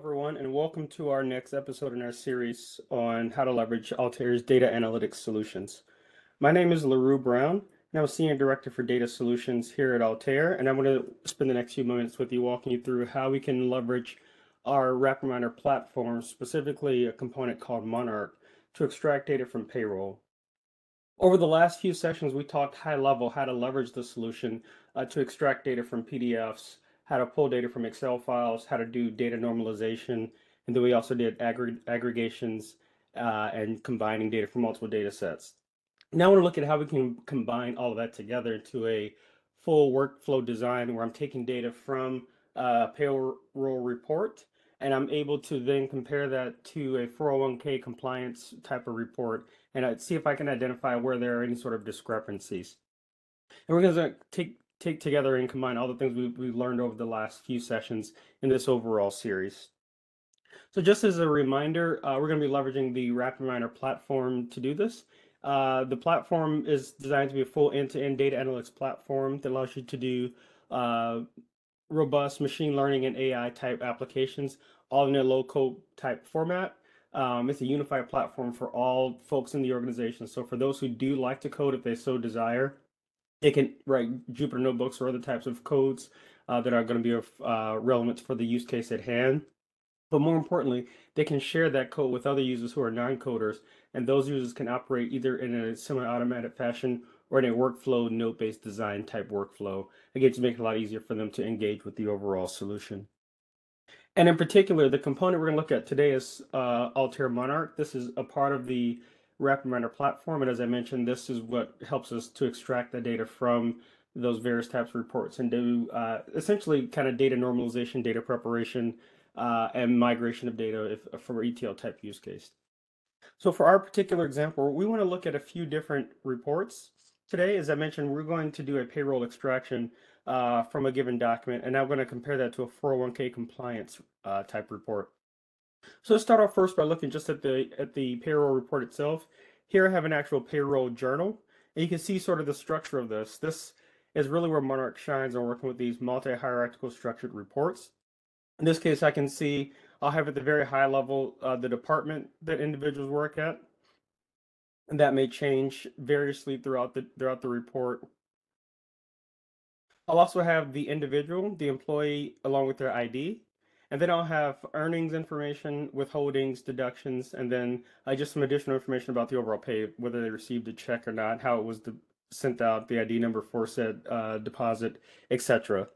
everyone, and welcome to our next episode in our series on how to leverage Altair's data analytics solutions. My name is LaRue Brown, and I'm Senior Director for Data Solutions here at Altair, and I'm going to spend the next few moments with you walking you through how we can leverage our RapidMiner platform, specifically a component called Monarch, to extract data from payroll. Over the last few sessions, we talked high level how to leverage the solution uh, to extract data from PDFs, how to pull data from Excel files, how to do data normalization, and then we also did aggregations uh, and combining data from multiple data sets. Now I want to look at how we can combine all of that together into a full workflow design where I'm taking data from a payroll report and I'm able to then compare that to a 401k compliance type of report and I'd see if I can identify where there are any sort of discrepancies. And we're going to take take together and combine all the things we've, we've learned over the last few sessions in this overall series. So just as a reminder, uh, we're going to be leveraging the RapidMiner platform to do this. Uh, the platform is designed to be a full end-to-end data analytics platform that allows you to do uh, robust machine learning and AI type applications, all in a low code type format. Um, it's a unified platform for all folks in the organization. So for those who do like to code, if they so desire, it can write Jupyter notebooks or other types of codes uh, that are going to be of uh, relevance for the use case at hand. But more importantly, they can share that code with other users who are non-coders, and those users can operate either in a semi-automatic fashion or in a workflow note-based design type workflow, again, to make it a lot easier for them to engage with the overall solution. And in particular, the component we're going to look at today is uh, Altair Monarch. This is a part of the RapidMiner platform. And as I mentioned, this is what helps us to extract the data from those various types of reports and do uh, essentially kind of data normalization, data preparation, uh, and migration of data if, for ETL type use case. So for our particular example, we want to look at a few different reports. Today, as I mentioned, we're going to do a payroll extraction uh, from a given document, and I'm going to compare that to a 401k compliance uh, type report. So let's start off first by looking just at the at the payroll report itself. Here I have an actual payroll journal, and you can see sort of the structure of this. This is really where Monarch shines on working with these multi-hierarchical structured reports. In this case, I can see I'll have at the very high level uh, the department that individuals work at, and that may change variously throughout the throughout the report. I'll also have the individual, the employee, along with their ID. And then I'll have earnings information, withholdings, deductions, and then uh, just some additional information about the overall pay, whether they received a check or not, how it was sent out, the ID number for said uh, deposit, etc.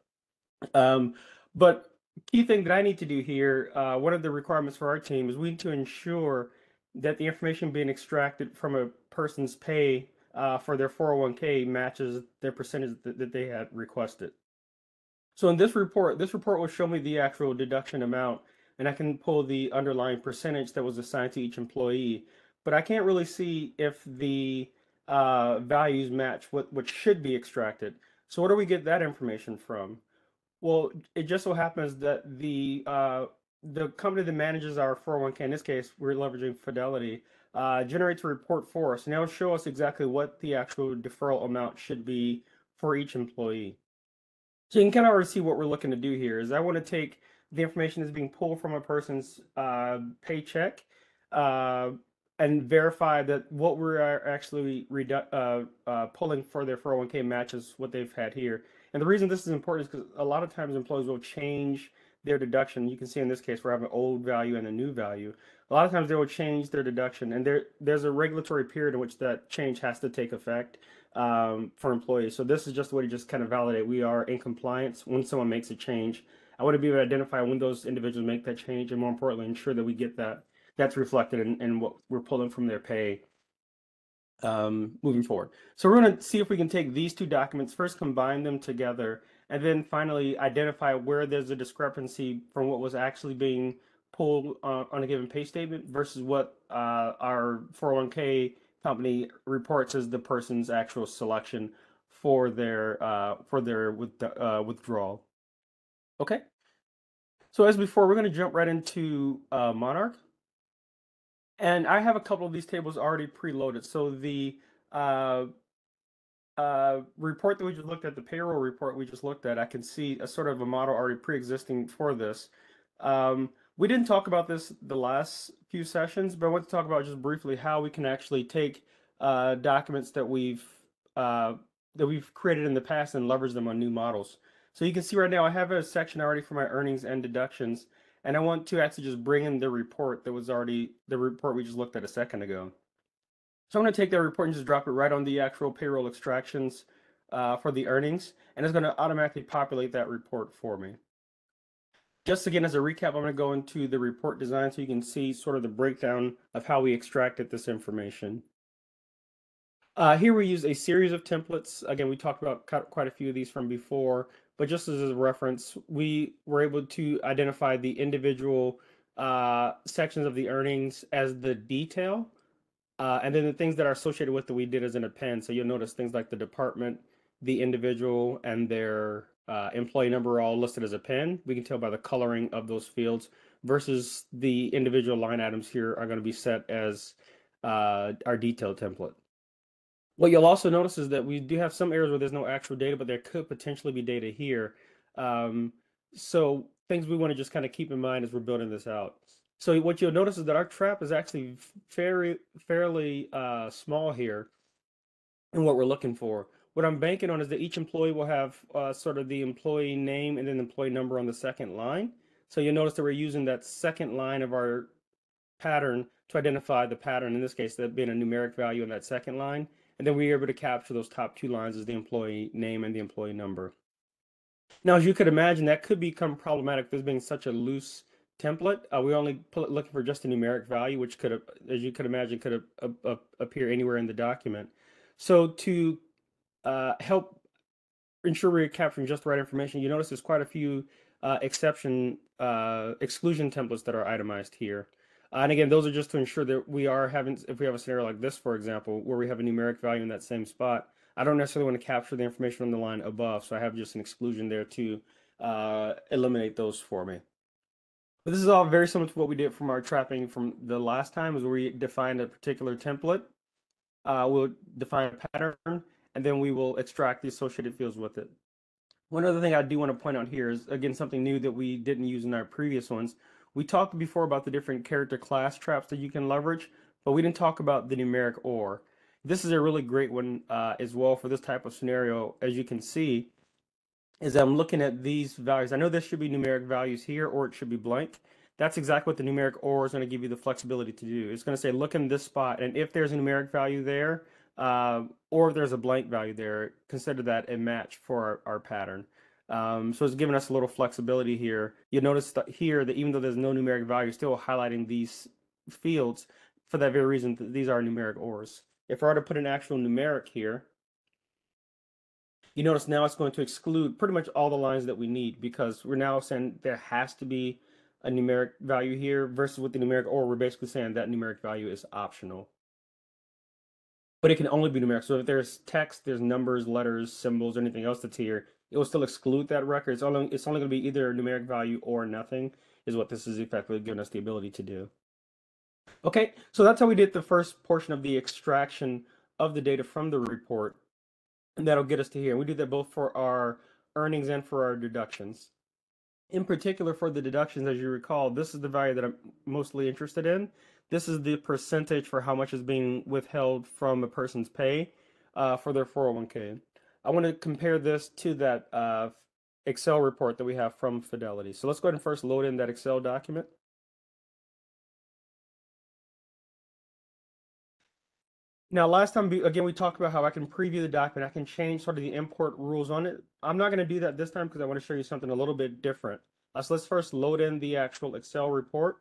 Um, but key thing that I need to do here, uh, one of the requirements for our team is we need to ensure that the information being extracted from a person's pay uh, for their 401k matches their percentage that, that they had requested. So in this report, this report will show me the actual deduction amount, and I can pull the underlying percentage that was assigned to each employee. But I can't really see if the uh, values match what, what should be extracted. So where do we get that information from? Well, it just so happens that the uh, the company that manages our 401k, in this case, we're leveraging Fidelity, uh, generates a report for us, and it'll show us exactly what the actual deferral amount should be for each employee. So you can kind of already see what we're looking to do here is I want to take the information that's being pulled from a person's uh, paycheck uh, and verify that what we're actually uh, uh, pulling for their 401k matches what they've had here. And the reason this is important is because a lot of times employees will change their deduction. You can see in this case, we're having old value and a new value. A lot of times they will change their deduction and there there's a regulatory period in which that change has to take effect um, for employees. So this is just a way to just kind of validate we are in compliance when someone makes a change. I want to be able to identify when those individuals make that change, and more importantly, ensure that we get that that's reflected in, in what we're pulling from their pay um, moving forward. So we're going to see if we can take these two documents, first combine them together, and then finally identify where there's a discrepancy from what was actually being pulled uh, on a given pay statement versus what uh, our 401k company reports as the person's actual selection for their uh, for their with, uh, withdrawal. Okay. So as before, we're going to jump right into uh, Monarch. And I have a couple of these tables already preloaded. So the uh, uh, report that we just looked at, the payroll report we just looked at, I can see a sort of a model already pre-existing for this. Um, We didn't talk about this the last few sessions, but I want to talk about just briefly how we can actually take uh, documents that we've uh, that we've created in the past and leverage them on new models. So you can see right now I have a section already for my earnings and deductions, and I want to actually just bring in the report that was already the report we just looked at a second ago. So I'm going to take that report and just drop it right on the actual payroll extractions uh, for the earnings, and it's going to automatically populate that report for me. Just again, as a recap, I'm going to go into the report design so you can see sort of the breakdown of how we extracted this information. Uh, here we use a series of templates. Again, we talked about quite a few of these from before, but just as a reference, we were able to identify the individual uh, sections of the earnings as the detail, uh, and then the things that are associated with that we did as an append. So you'll notice things like the department, the individual, and their uh, employee number are all listed as append. We can tell by the coloring of those fields versus the individual line items here are going to be set as uh, our detail template. What you'll also notice is that we do have some areas where there's no actual data, but there could potentially be data here. Um, so things we want to just kind of keep in mind as we're building this out. So what you'll notice is that our trap is actually very fairly uh, small here in what we're looking for. What I'm banking on is that each employee will have uh, sort of the employee name and then employee number on the second line. So you'll notice that we're using that second line of our pattern to identify the pattern, in this case, that being a numeric value in that second line. And then we are able to capture those top two lines as the employee name and the employee number. Now, as you could imagine, that could become problematic this being such a loose template. Uh, we only looking for just a numeric value, which could, as you could imagine, could uh, uh, appear anywhere in the document. So to uh, help ensure we're capturing just the right information, you notice there's quite a few uh, exception uh, exclusion templates that are itemized here. Uh, and again, those are just to ensure that we are having, if we have a scenario like this, for example, where we have a numeric value in that same spot, I don't necessarily want to capture the information on the line above. So I have just an exclusion there to uh, eliminate those for me. But this is all very similar to what we did from our trapping from the last time is where we defined a particular template. Uh, we'll define a pattern and then we will extract the associated fields with it. One other thing I do want to point out here is, again, something new that we didn't use in our previous ones, we talked before about the different character class traps that you can leverage, but we didn't talk about the numeric OR. This is a really great one uh, as well for this type of scenario. As you can see, is I'm looking at these values. I know this should be numeric values here, or it should be blank. That's exactly what the numeric OR is going to give you the flexibility to do. It's going to say, look in this spot, and if there's a numeric value there, uh, or if there's a blank value there, consider that a match for our, our pattern. Um, so it's giving us a little flexibility here. You'll notice that here that even though there's no numeric value, still highlighting these fields for that very reason that these are numeric ORs. If I were to put an actual numeric here, you notice now it's going to exclude pretty much all the lines that we need because we're now saying there has to be a numeric value here versus with the numeric OR, we're basically saying that numeric value is optional. But it can only be numeric. So if there's text, there's numbers, letters, symbols, or anything else that's here, it will still exclude that record. It's only it's only going to be either a numeric value or nothing is what this is effectively giving us the ability to do. Okay, so that's how we did the first portion of the extraction of the data from the report. And that'll get us to here. We do that both for our earnings and for our deductions. In particular for the deductions, as you recall, this is the value that I'm mostly interested in. This is the percentage for how much is being withheld from a person's pay uh, for their 401k. I want to compare this to that uh, Excel report that we have from Fidelity. So let's go ahead and first load in that Excel document. Now, last time, again, we talked about how I can preview the document. I can change sort of the import rules on it. I'm not going to do that this time because I want to show you something a little bit different. Uh, so let's first load in the actual Excel report.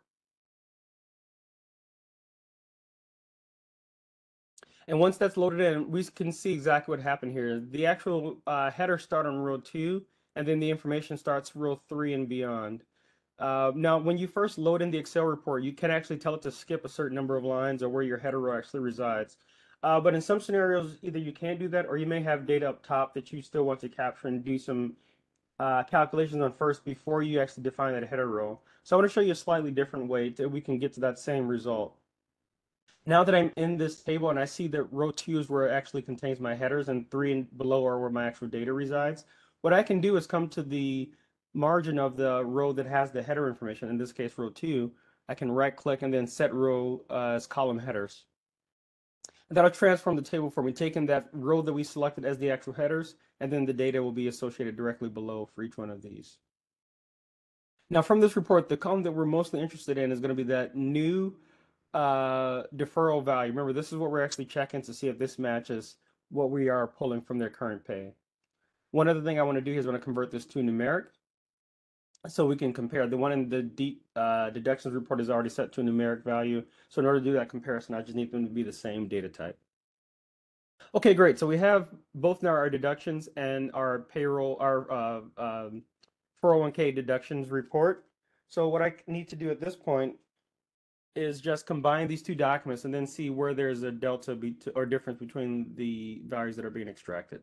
And once that's loaded in, we can see exactly what happened here. The actual uh, header start on row two, and then the information starts row three and beyond. Uh, now, when you first load in the Excel report, you can actually tell it to skip a certain number of lines or where your header row actually resides. Uh, but in some scenarios, either you can't do that or you may have data up top that you still want to capture and do some uh, calculations on first before you actually define that header row. So I want to show you a slightly different way that we can get to that same result. Now that I'm in this table and I see that row two is where it actually contains my headers and three and below are where my actual data resides, what I can do is come to the margin of the row that has the header information, in this case, row two, I can right click and then set row uh, as column headers. And that'll transform the table for me, taking that row that we selected as the actual headers, and then the data will be associated directly below for each one of these. Now from this report, the column that we're mostly interested in is going to be that new uh, deferral value. Remember, this is what we're actually checking to see if this matches what we are pulling from their current pay. One other thing I want to do here is I want to convert this to numeric so we can compare. The one in the de uh, deductions report is already set to a numeric value. So in order to do that comparison, I just need them to be the same data type. Okay, great. So we have both now our deductions and our payroll, our uh, um, 401k deductions report. So what I need to do at this point is just combine these two documents and then see where there's a delta be or difference between the values that are being extracted.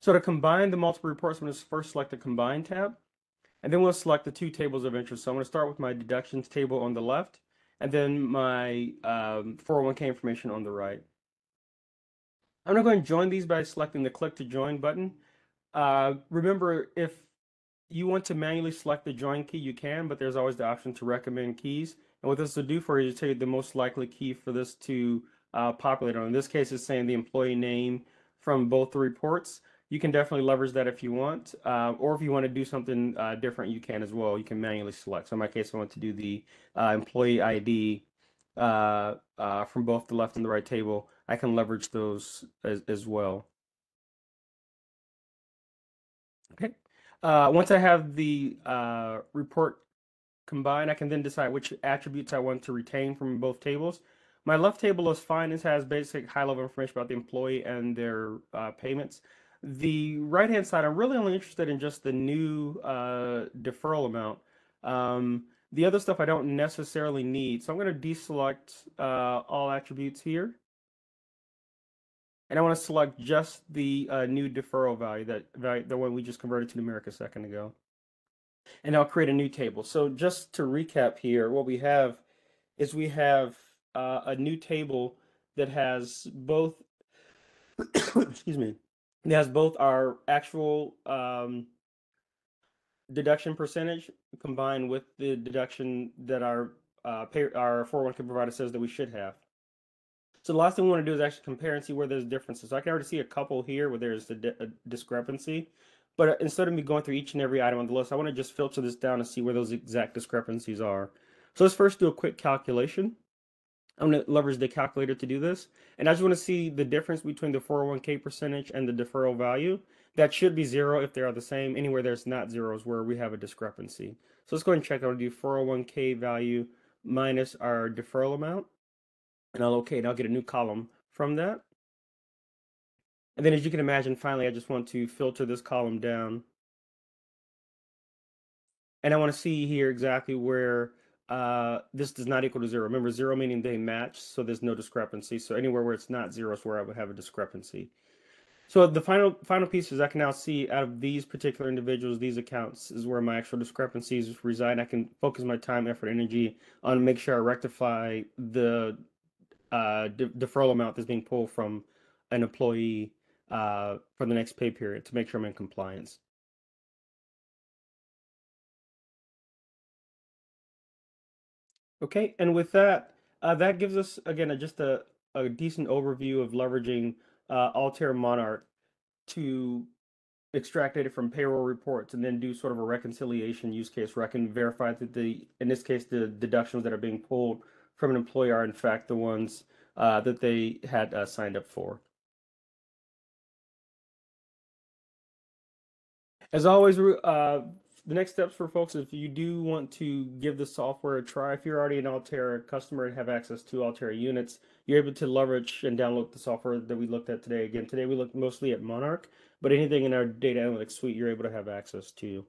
So to combine the multiple reports, I'm going to first select the Combine tab. And then we'll select the two tables of interest. So I'm going to start with my deductions table on the left and then my um, 401k information on the right. I'm going to go and join these by selecting the click to join button. Uh, remember, if you want to manually select the join key, you can, but there's always the option to recommend keys. And what this will do for you is tell you the most likely key for this to uh, populate on. In this case, it's saying the employee name from both the reports you can definitely leverage that if you want, uh, or if you want to do something uh, different, you can as well. You can manually select. So in my case, I want to do the uh, employee ID uh, uh, from both the left and the right table. I can leverage those as, as well. Okay. Once I have the report combined, I can then decide which attributes I want to retain from both tables. My left table is fine. It has basic high-level information about the employee and their payments. The right hand side, I'm really only interested in just the new uh, deferral amount. Um, the other stuff I don't necessarily need. So I'm going to deselect uh, all attributes here. And I want to select just the uh, new deferral value, that value, the one we just converted to numeric a second ago. And I'll create a new table. So just to recap here, what we have is we have uh, a new table that has both, excuse me, it has both our actual um, deduction percentage combined with the deduction that our uh, pay, our 401k provider says that we should have. So the last thing we want to do is actually compare and see where there's differences. So I can already see a couple here where there's a, di a discrepancy. But uh, instead of me going through each and every item on the list, I want to just filter this down and see where those exact discrepancies are. So let's first do a quick calculation. I'm going to leverage the calculator to do this. And I just want to see the difference between the 401k percentage and the deferral value. That should be zero if they are the same. Anywhere there's not zeros where we have a discrepancy. So let's go ahead and check. I'll do 401k value minus our deferral amount. And I'll okay, and I'll get a new column from that. And then as you can imagine, finally, I just want to filter this column down. And I want to see here exactly where uh, this does not equal to zero. Remember, zero meaning they match, so there's no discrepancy. So anywhere where it's not zero is where I would have a discrepancy. So the final final piece is I can now see out of these particular individuals, these accounts is where my actual discrepancies reside. I can focus my time, effort, energy on make sure I rectify the uh, de deferral amount that's being pulled from an employee uh, for the next pay period to make sure I'm in compliance. Okay, and with that, uh, that gives us again a, just a, a decent overview of leveraging uh, Altair Monarch to extract data from payroll reports and then do sort of a reconciliation use case where I can verify that the, in this case, the deductions that are being pulled from an employee are in fact the ones uh, that they had uh, signed up for. As always, uh, the next steps for folks, if you do want to give the software a try, if you're already an Altair customer and have access to Altair units, you're able to leverage and download the software that we looked at today. Again, today we looked mostly at Monarch, but anything in our data analytics suite, you're able to have access to.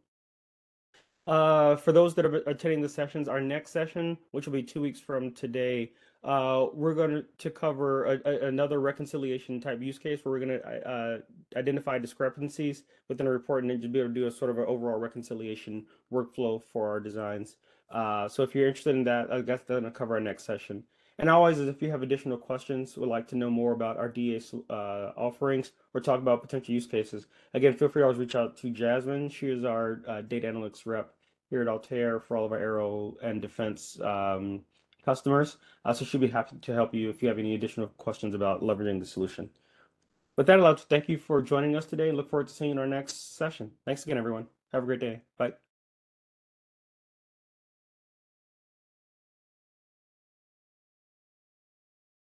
Uh, for those that are attending the sessions, our next session, which will be two weeks from today, uh, we're going to cover a, a, another reconciliation type use case where we're going to uh, identify discrepancies within a report and then be able to do a sort of an overall reconciliation workflow for our designs. Uh, so if you're interested in that, uh, that's going to cover our next session. And always, if you have additional questions, would like to know more about our DA uh, offerings or talk about potential use cases, again, feel free to always reach out to Jasmine. She is our uh, data analytics rep here at Altair for all of our aero and defense um, customers. Uh, so she'll be happy to help you if you have any additional questions about leveraging the solution. With that, to thank you for joining us today look forward to seeing you in our next session. Thanks again, everyone. Have a great day. Bye.